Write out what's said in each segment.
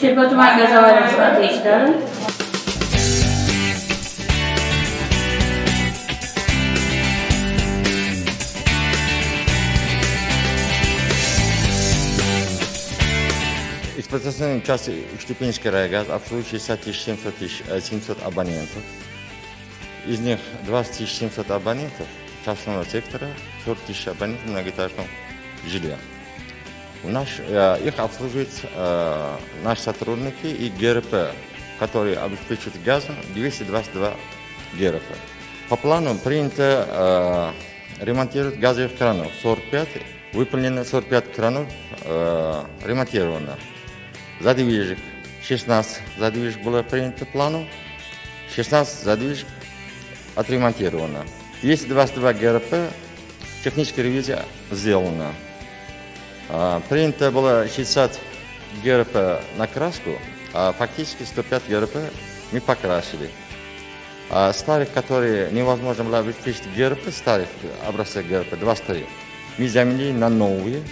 Штепетуман газоварим смотришь, да? Эксплуатационный час Штепинский райгаз обслуживает 60 700, тысяч, 700 абонентов. Из них 20 700 абонентов частного сектора, 40 тысяч абонентов многоэтажного жилья. Наш, э, их обслуживают э, наши сотрудники и ГРП, которые обеспечивают газом 222 ГРП. По плану принято э, ремонтировать газовых кранов 45, выполнено 45 кранов, ремонтировано. Задвижек 16 задвижек было принято плану, 16 задвижек отремонтировано. 222 ГРП, техническая ревизия сделана. А, принято было 60 ГРП на краску, а фактически 105 ГРП мы покрасили. А старых, которые невозможно было обеспечить ГРП, старых образцов ГРП, 23, мы заменили на новые,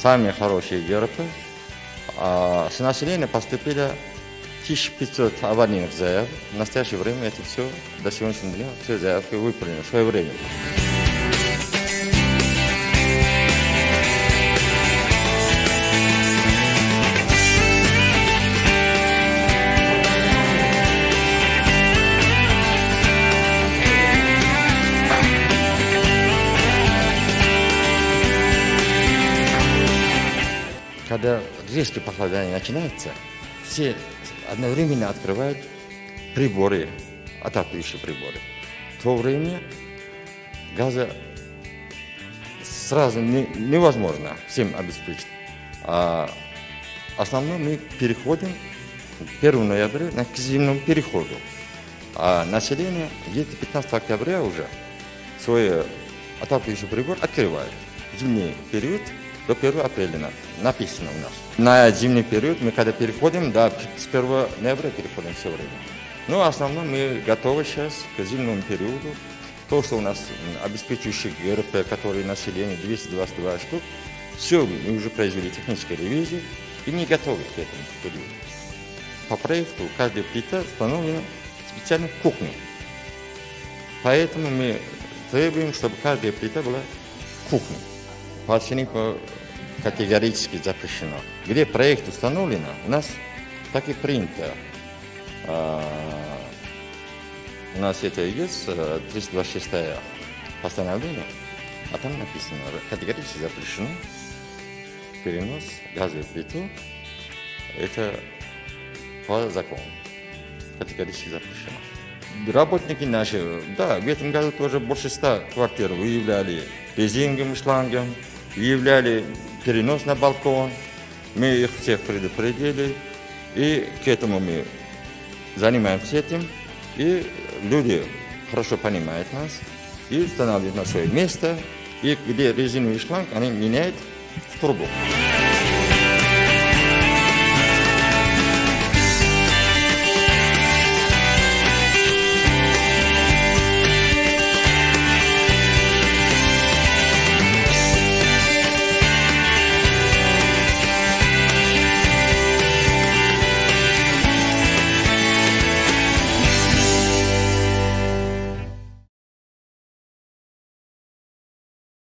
самые хорошие ГРП. А с населения поступили 1500 аварийных заявок. В настоящее время это все, до сегодняшнего дня, все заявки выполнены в свое время. Когда резкое похолодание начинается, все одновременно открывают приборы, отапливающие приборы. В то время газа сразу не, невозможно всем обеспечить. А основном мы переходим 1 ноября к зимнему переходу. А население где-то 15 октября уже свой отапливающий прибор открывает. Зимний период – до 1 апреля написано у нас. На зимний период мы когда переходим, да, с 1 ноября переходим все время. Ну, в основном мы готовы сейчас к зимнему периоду. То, что у нас обеспечивающих ГРП, которые население 222 штук, все мы уже произвели техническую ревизию и не готовы к этому периоду. По проекту каждая плита установлена специально в кухне. Поэтому мы требуем, чтобы каждая плита была в кухне. По категорически запрещено. Где проект установлен, у нас так и принято. А, у нас это есть 326 постановление, а там написано, категорически запрещено перенос газовой плиты. Это по закону. Категорически запрещено. Работники наши, да, в этом году тоже больше ста квартир выявляли резинговым шлангом, выявляли перенос на балкон. Мы их всех предупредили. И к этому мы занимаемся этим. И люди хорошо понимают нас и устанавливают на свое место. И где резиновый шланг, они меняют в трубу.